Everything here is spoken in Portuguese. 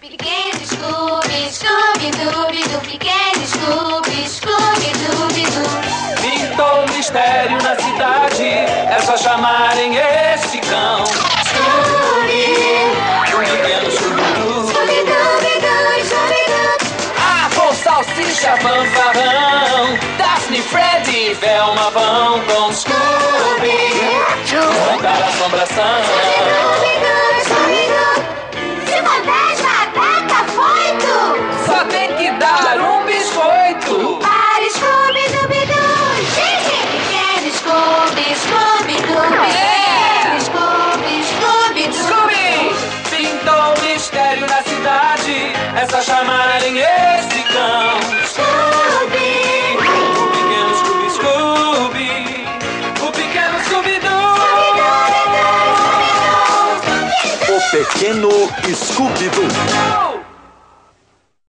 Pequeno Scooby, Scooby-Dooby, do pequeno Scooby, Scooby-Dooby-Doo. Pintou um mistério na cidade, é só chamarem este cão. Scooby, Um pequeno Scooby-Doo. Scooby-Dooby-Doo, Scooby-Doo. Apple, salsicha, fanfarrão. Daphne, Freddy, Velma vão com Scooby. Assombração. Scooby-Doo, mistério na cidade, é só chamarem este cão. Scooby. O pequeno Scooby Scooby, o pequeno. Scooby-Doo, Scooby-Doo. O Pequeno Scooby-Doo.